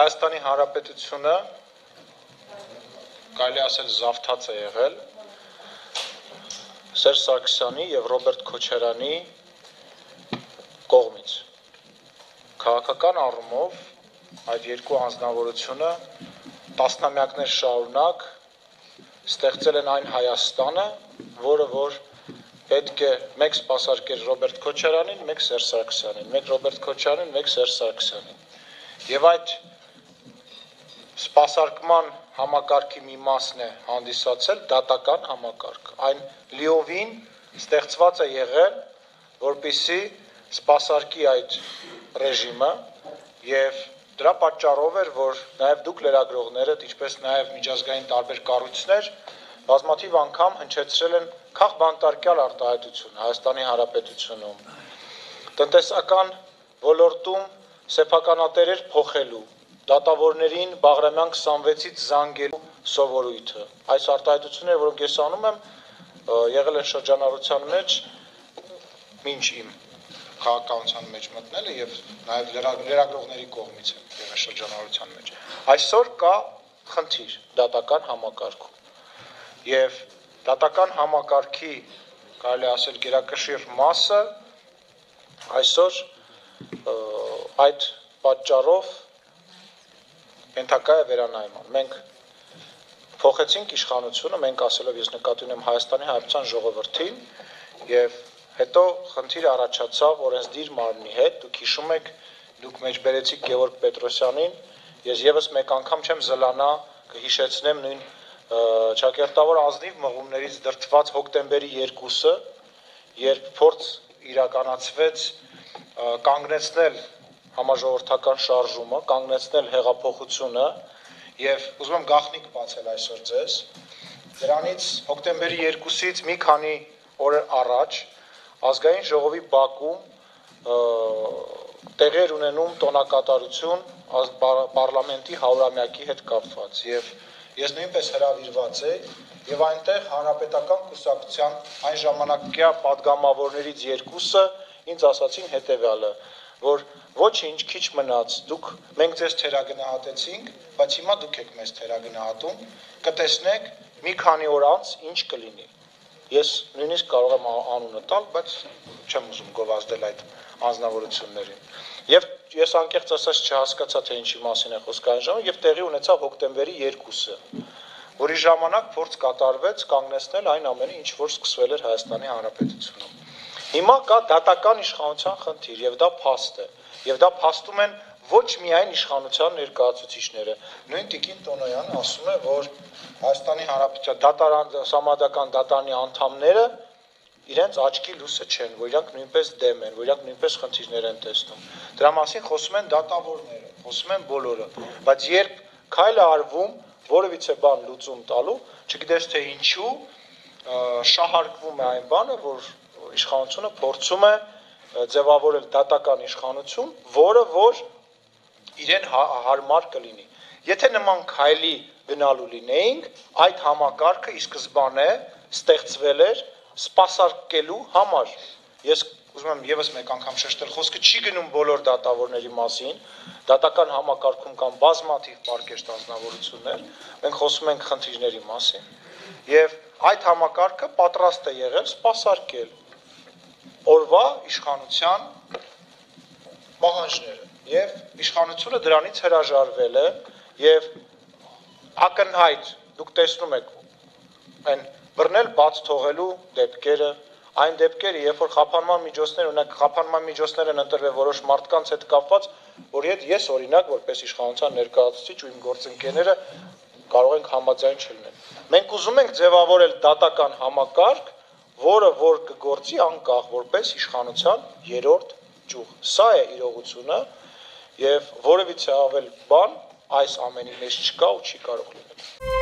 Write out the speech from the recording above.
Հայաստանի Հանրապետությունը կարելի ասել զավթած է եղել. Սերժ Սարգսյանի եւ Ռոբերտ Քոչարյանի կողմից։ Քաղաքական առումով այդ երկու անձնավորությունը տասնամյակներ շարունակ ստեղծել են այն Հայաստանը, որը որ պետք է մեկ սпасարկեր Ռոբերտ Քոչարյանին, մեկ Սերժ Սարգսյանին, մեկ Ռոբերտ Քոչարյանին, մեկ Սերժ Սարգսյանին։ Եվ այդ սպասարկման համակարգի մի մասն է հանդիսացել դատական համակարգ։ Այն լիովին ստեղծված է եղել, որպիսի սպասարկի այդ ռեժիմը եւ դրա պատճառով էր, որ նաեւ դուք լրագրողները, ինչպես նաեւ միջազգային տարբեր կառույցներ բազմաթիվ անգամ հնչեցրել են քաղբանտարկյալ արտահայտություն Հայաստանի Հանրապետությունում տնտեսական ոլորտում սեփականատերեր փոխելու դատավորներին Բաղրամյան 26-ից զանգելու սովորույթը։ Այս արտահայտությունները, որոնք ես անում եմ, եղել են շրջանառության մեջ ոչ իմ քաղաքականության մեջ մտնելը եւ նաեւ լրագրողների կողմից է եղել շրջանառության մեջ։ Այսօր կա խնդիր դատական համակարգում։ Եվ դատական համակարգի կարելի ասել գերակշիռ մասը այսօր այդ պատճառով ենթակա է վերանայման։ Մենք փոխեցինք իշխանությունը, մենք ասելով ես նկատի ունեմ Հայաստանի Հանրապետության ժողովրդին եւ հետո խնդիր առաջացավ օրենսդիր մարմնի հետ, դուք հիշում եք, դուք մեջբերեցիք Գևորգ Պետրոսյանին, ես եւս մեկ անգամ չեմ զլանա կհիշեցնեմ նույն ճակերտավոր ազնիվ մղումներից դրթված հոկտեմբերի 2-ը, երբ փորձ իրականացվեց կանգնեցնել համաժողովրդական շարժումը, կանգնեցնել հեղափոխությունը եւ ուզում եմ գախնիկ բացել այսօր ձեզ։ Դրանից հոկտեմբերի 2-ից մի քանի օր առաջ ազգային ժողովի Բաքում տեղեր ունենում տոնակատարություն պարլամենտի հավորամյակի հետ կապված եւ ես նույնպես հրավիրված եի եւ այնտեղ հանրապետական կուսակցության այն ժամանակյա падգամավորներից երկուսը ինձ ասացին հետեւյալը որ ոչինչ քիչ մնաց դուք մենք ձեզ թերագնահատեցինք բայց հիմա դուք եք մեզ թերագնահատում կտեսնեք մի քանի օր անց ինչ կլինի ես նույնիսկ կարող եմ անունը տալ բայց չեմ ուզում գովազդել այդ անznավորություններին եւ ես անկեղծ ասած չհասկացա թե ինչի մասին է խոսքը այն ժամանակ եւ տեղի ունեցավ հոկտեմբերի 2-ը որի ժամանակ փորձ կատարվեց կանգնեցնել այն ամենը ինչ որ սկսվել էր Հայաստանի Հանրապետությունում Հիմա կա դատական իշխանության խնդիր եւ դա փաստ է։ Եվ դա փաստում են ոչ միայն իշխանության ներկայացուցիչները։ Նույն Տիկին Տոնոյանը ասում է, որ Հայաստանի Հանրապետության դատարան համադական դատարանի անդամները իրենց աչքի լույսը չեն, որ իրանք նույնպես դեմ են, որ իրանք նույնպես խնդիրներ են տեսնում։ Դրա մասին խոսում են դատավորները, խոսում են բոլորը, բայց երբ քայլը արվում որևիցե բան լուծում տալու, չգիտես թե ինչու շահարկվում է այն բանը, որ իշխանությունը փորձում է ձևավորել դատական իշխանություն, որը որ իրեն հա-, հարմար կլինի։ Եթե նման քայլի գնալու լինեինք, այդ համակարգը ի սկզբանե ստեղծվել էր սпасարկելու համար։ Ես ուզում եմ եւս մեկ անգամ շեշտել, խոսքը չի գնում բոլոր դատավորների մասին, դատական համակարգում կան բազմաթիվ պարկեշտ անձնավորություններ, մենք խոսում ենք խնդիրների մասին։ Եվ այդ համակարգը պատրաստ է եղել սпасարկել օրվա իշխանության պահանջները եւ իշխանությունը դրանից հրաժարվել է եւ ակնհայտ դուք տեսնում եք այն բռնել բաց թողելու դեպքերը այն դեպքերը երբ որ խափանման միջոցներ ունենք խափանման միջոցներ են ընտրվել որոշ մարդկանց հետ կապված որի հետ ես օրինակ որպես իշխանության ներկայացուցիչ ու իմ գործընկերները կարող ենք համաձայն չլինել մենք ուզում ենք ձևավորել դատական համակարգ որը որ կգործի անկախ որպես իշխանության երրորդ ճյուղ։ Սա է իրողությունը եւ որևիցե ավել բան այս ամենի մեջ չկա ու չի կարող լինել։